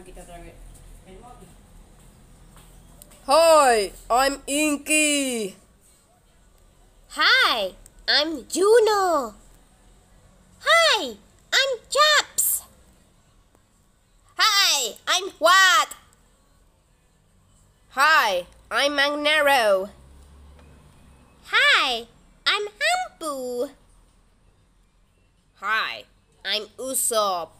Kita talaga. Ayun mo. Hi, I'm Inky. Hi, I'm Juno. Hi, I'm Chaps. Hi, I'm Watt? Hi, I'm Magnero. Hi, I'm Ampoo. Hi, I'm Usop.